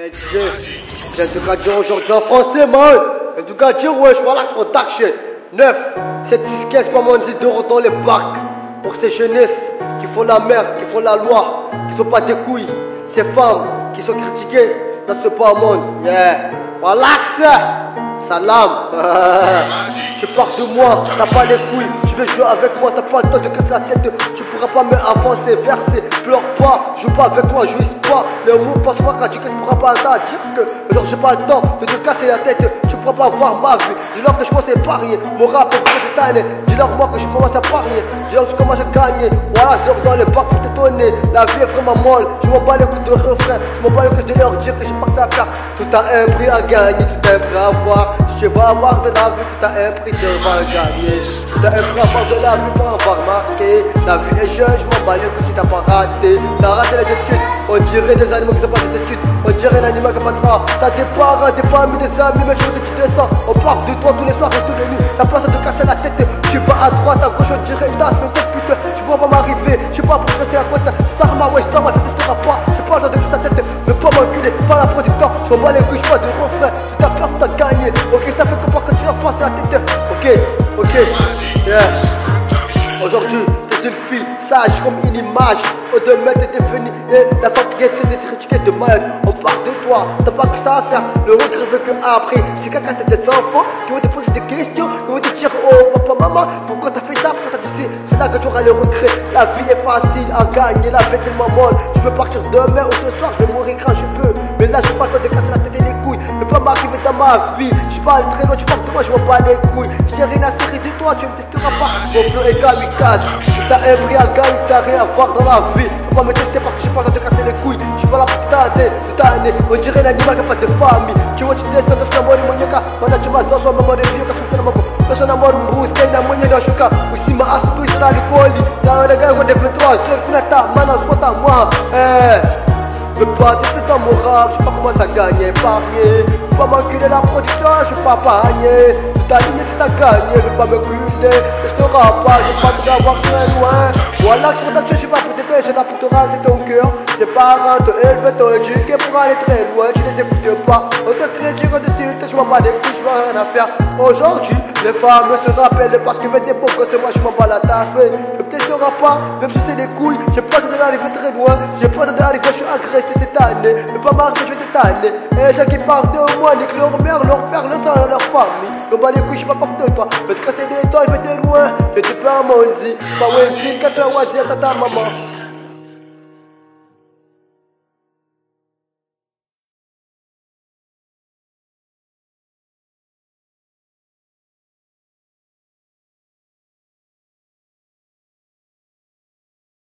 J'ai cas dire aujourd'hui en français, man. J'ai cas dire, wesh, voilà, c'est mon dark shit. 9, 7, 6, 15, pas moins de 10 euros dans les parcs. Pour ces jeunesses qui font la merde, qui font la loi, qui sont pas des couilles. Ces femmes qui sont critiquées dans ce bas monde. Yeah. Voilà. Salam. tu pars de moi, t'as pas les couilles. Tu veux jouer avec moi, t'as pas le temps de casser la tête. Tu pourras pas me avancer, verser. Pleure pas, joue pas avec moi, jouis pas. Le mot passe pas quand tu pas dire que alors j'ai pas le temps de te casser la tête. Tu pourras pas voir ma vie. Dis-leur que je commence à parier. Mon rap est année. Dis-leur moi que je commence à parier. Dis-leur que je commence à gagner. Voilà, je dans les bacs pour t'étonner. La vie est vraiment molle. Je m'en bats les coups de refrain. Je m'en bats les coups de leur dire que j'ai pas à faire. Tout a un prix à gagner, tout a un prix à avoir. Je vais avoir de la vie, tout a un prix, de vas gagner. Tout a un prix à avoir de la vie pour avoir marqué. La vie est jeune, je m'en bats les coups si t'as pas raté. T'as raté les études, on dirait des animaux qui sont pas des études. T'as des parents, des familles, des amis, mais je tu descends. On parle de toi tous les soirs et tous les nuits. T'as pas de casser la tête. Tu vas à droite, à gauche, on dirait une tasse, mais putain. Tu vois pas m'arriver, je suis pas pour rester à côté. Sarma, ouais, va, ça t'expliquera pas. C'est pas dans de ta tête, ne pas m'enculer, pas la temps. Je m'en bats les couilles, je pas de refrain. Si t'as peur, t'as gagné. Ok, ça fait comprendre que tu vas passer la tête. Ok, ok, yeah. Aujourd'hui, une fille sage comme une image. Au demain, t'es devenu la qui essaie d'être critiquée de mal. De toi, t'as pas que ça à faire. Le regret veut que après, c'est quelqu'un de tes enfants qui vont te poser des questions, qui vont te dire Oh papa, maman, pourquoi t'as fait ça, pourquoi t'as fait ça C'est là que tu auras le regret? La vie est facile à gagner, la vie est tellement molle. Tu peux partir demain ou ce soir, je vais mourir quand je peux. Mais là, je pas le temps de casser la tête et les couilles. Ne pas m'arriver dans ma vie. Je pas très loin, tu parles de moi, je m'en bats les couilles. J'ai rien à tirer de toi, tu me testeras pas. Mon bleu est kamikaze. T'as un prix à t'as rien à voir dans la vie. Faut pas me tester parce que je pas là de casser les couilles. Je suis pas là pour t'aider, t'aider. On dirait l'animal qui a pas de famille. Tu vois, tu testes dans ce mori monyeka. Mana tu m'as dans son maman de vie, parce que c'est mambo. Pesa na mori mbuzi, kaina mwenye na shuka. Usima asubuhi sana likoli. Na on est plus trois. Sur kuna ta, mana spota moi. Eh. Je veux pas tester dans mon rap, je sais pas comment ça gagne, parier. Pas m'enculer la production, je veux pas parier. T'as ligné, tu t'as gagné, je pas me culer. Je te pas, je veux pas te avoir très loin. Voilà, c'est pour ça je suis pas pour t'aider, je te raser ton cœur. Tes parents te élevent, t'ont éduqué pour aller très loin, tu les écoutes pas. On te critique, on te cite, je bats les couilles, je veux rien à faire. Aujourd'hui, les femmes se rappellent parce que des pauvres, c'est moi, je m'en bats la tasse. Mais je peut-être pas, même si c'est des couilles, j'ai pas de d'arriver très loin. J'ai pas de d'arriver, je suis agressé cette année. Mais pas marquer, je vais t'étaler. Et gens qui parlent de moi, nique leur mère, leur père, le sang, leur famille. M'en bats les couilles, je de toi. Mais te casser des dents, je vais te loin. Je te fais un maudit. Pas j'ai 4 heures, ouais, ta maman.